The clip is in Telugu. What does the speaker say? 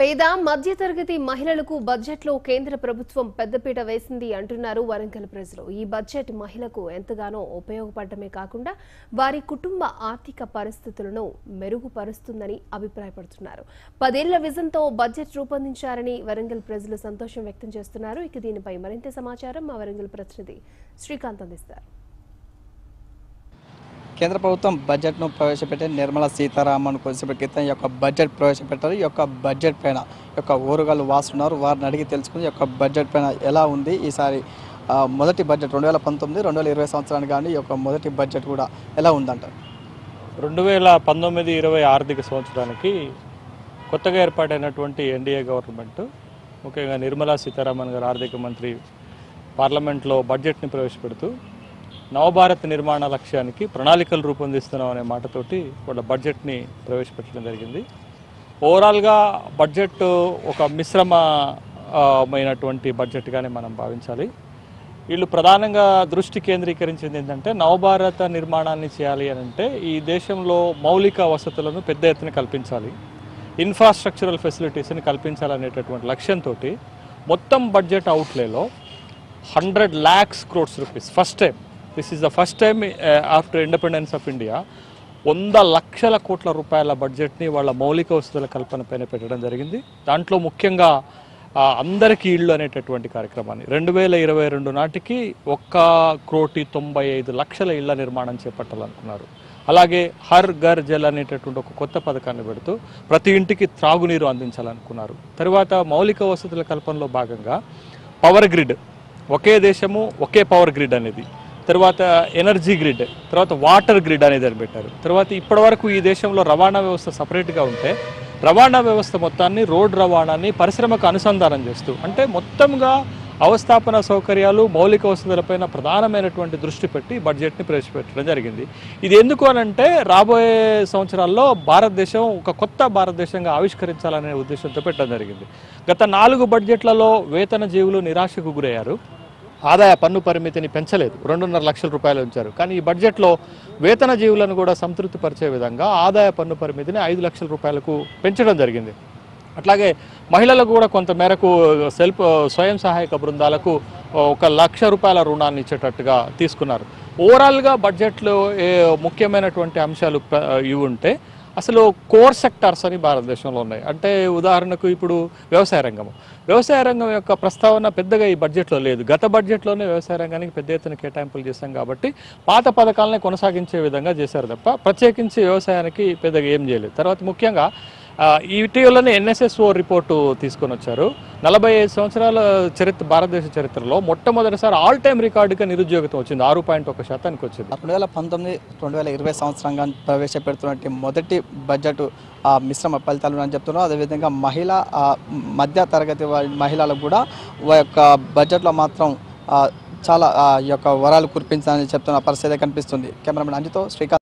పేద మధ్యతరగతి మహిళలకు బడ్జెట్లో కేంద్ర ప్రభుత్వం పెద్దపీట వేసింది అంటున్నారు వరంగల్ ప్రజలు. ఈ బడ్జెట్ మహిళకు ఎంతగానో ఉపయోగపడటమే కాకుండా వారి కుటుంబ ఆర్థిక పరిస్థితులను మెరుగుపరుస్తుందని అభిప్రాయపడుతున్నారు. పదేళ్ళ విజన్తో బడ్జెట్ రూపొందించారని వరంగల్ ప్రజలు సంతోషం వ్యక్తం చేస్తున్నారు. ఇక దీనిపై మరింత సమాచారం మా వరంగల్ ప్రతినిధి శ్రీకాంత్ అందిస్తారు. కేంద్ర ప్రభుత్వం బడ్జెట్ను ప్రవేశపెట్టి నిర్మలా సీతారామన్ కొద్దిసేపటి క్రితం ఈ యొక్క బడ్జెట్ ప్రవేశపెట్టారు. ఈ యొక్క బడ్జెట్ పైన యొక్క ఊరుగాలు వాస్తున్నారు. వారిని అడిగి తెలుసుకుని యొక్క బడ్జెట్ పైన ఎలా ఉంది. ఈసారి మొదటి బడ్జెట్ రెండు వేల పంతొమ్మిది రెండు వేల ఇరవై సంవత్సరానికి కానీ యొక్క మొదటి బడ్జెట్ కూడా ఎలా ఉందంటారు? రెండు వేల పంతొమ్మిది ఇరవై ఆర్థిక సంవత్సరానికి కొత్తగా ఏర్పాటైనటువంటి ఎన్డీఏ గవర్నమెంట్ ముఖ్యంగా నిర్మలా సీతారామన్ గారు ఆర్థిక మంత్రి పార్లమెంట్లో బడ్జెట్ని ప్రవేశపెడుతూ నవభారత్ నిర్మాణ లక్ష్యానికి ప్రణాళికలు రూపొందిస్తున్నాం అనే మాటతోటి వాళ్ళ బడ్జెట్ని ప్రవేశపెట్టడం జరిగింది. ఓవరాల్గా బడ్జెట్ ఒక మిశ్రమమైనటువంటి బడ్జెట్గానే మనం భావించాలి. వీళ్ళు ప్రధానంగా దృష్టి కేంద్రీకరించింది ఏంటంటే నవభారత నిర్మాణాన్ని చేయాలి అని అంటే ఈ దేశంలో మౌలిక వసతులను పెద్ద ఎత్తున కల్పించాలి. ఇన్ఫ్రాస్ట్రక్చరల్ ఫెసిలిటీస్ని కల్పించాలనేటటువంటి లక్ష్యంతో మొత్తం budget అవుట్లేలో hundred lakhs crores rupees first time this is the first time after independence of India వంద లక్షల కోట్ల రూపాయల బడ్జెట్ని వాళ్ళ మౌలిక వసతుల కల్పన పైన పెట్టడం జరిగింది. దాంట్లో ముఖ్యంగా అందరికీ ఇళ్ళు అనేటటువంటి కార్యక్రమాన్ని. రెండు వేల ఇరవై రెండు నాటికి ఒక్క కోటి తొంభై ఐదు లక్షల ఇళ్ళ నిర్మాణం చేపట్టాలనుకున్నారు. అలాగే హర్ ఘర్ జల్ అనేటటువంటి ఒక కొత్త పథకాన్ని పెడుతూ ప్రతి ఇంటికి త్రాగునీరు అందించాలనుకున్నారు. తర్వాత మౌలిక వసతుల కల్పనలో భాగంగా పవర్ గ్రిడ్ ఒకే దేశము ఒకే పవర్ గ్రిడ్ అనేది. తర్వాత ఎనర్జీ గ్రిడ్ తర్వాత వాటర్ గ్రిడ్ అనేది అని పెట్టారు. తర్వాత ఇప్పటివరకు ఈ దేశంలో రవాణా వ్యవస్థ సపరేట్గా ఉంటే రవాణా వ్యవస్థ మొత్తాన్ని రోడ్ రవాణాని పరిశ్రమకు అనుసంధానం చేస్తూ అంటే మొత్తంగా అవస్థాపన సౌకర్యాలు మౌలిక వసతులపైన ప్రధానమైనటువంటి దృష్టి పెట్టి బడ్జెట్ని ప్రవేశపెట్టడం జరిగింది. ఇది ఎందుకు అనంటే రాబోయే సంవత్సరాల్లో భారతదేశం ఒక కొత్త భారతదేశంగా ఆవిష్కరించాలనే ఉద్దేశంతో పెట్టడం జరిగింది. గత నాలుగు బడ్జెట్లలో వేతన జీవులు నిరాశకు గురయ్యారు. ఆదాయ పన్ను పరిమితిని పెంచలేదు. రెండున్నర లక్షల రూపాయలు ఉంచారు. కానీ ఈ బడ్జెట్లో వేతన జీవులను కూడా సంతృప్తిపరిచే విధంగా ఆదాయ పన్ను పరిమితిని ఐదు లక్షల రూపాయలకు పెంచడం జరిగింది. అట్లాగే మహిళలకు కూడా కొంత మేరకు సెల్ఫ్ స్వయం సహాయక బృందాలకు ఒక లక్ష రూపాయల రుణాన్ని ఇచ్చేటట్టుగా తీసుకున్నారు. ఓవరాల్గా బడ్జెట్లో ఏ ముఖ్యమైనటువంటి అంశాలు ఇవి ఉంటే అసలు కోర్ సెక్టార్స్ అని భారతదేశంలో ఉన్నాయి. అంటే ఉదాహరణకు ఇప్పుడు వ్యవసాయ రంగం వ్యవసాయ రంగం యొక్క ప్రస్తావన పెద్దగా ఈ బడ్జెట్లో లేదు. గత బడ్జెట్లోనే వ్యవసాయ రంగానికి పెద్ద ఎత్తున కేటాయింపులు చేశాం కాబట్టి పాత పథకాలనే కొనసాగించే విధంగా చేశారు తప్ప ప్రత్యేకించి వ్యవసాయానికి పెద్దగా ఏం చేయలేదు. తర్వాత ముఖ్యంగా ఇటీవలనే ఎన్ఎస్ఎస్ఓ రిపోర్టు తీసుకొని వచ్చారు. నలభై ఐదు సంవత్సరాల చరిత్ర భారతదేశ చరిత్రలో మొట్టమొదటిసారి ఆల్ టైమ్ రికార్డుగా నిరుద్యోగితం వచ్చింది. ఆరు పాయింట్ ఒక శాతానికి వచ్చింది. రెండు వేల పంతొమ్మిది రెండు వేల ఇరవై సంవత్సరంగా ప్రవేశపెడుతున్నటువంటి మొదటి బడ్జెట్ ఆ, మిశ్రమ ఫలితాలు అని చెప్తున్నారు. అదేవిధంగా మహిళ మధ్య తరగతి మహిళలకు కూడా యొక్క బడ్జెట్లో మాత్రం చాలా ఆ, ఈ యొక్క వరాలు కురిపించాలని చెప్తున్న పరిస్థితి కనిపిస్తుంది. కెమెరామెన్ అంజితో శ్రీకాంత్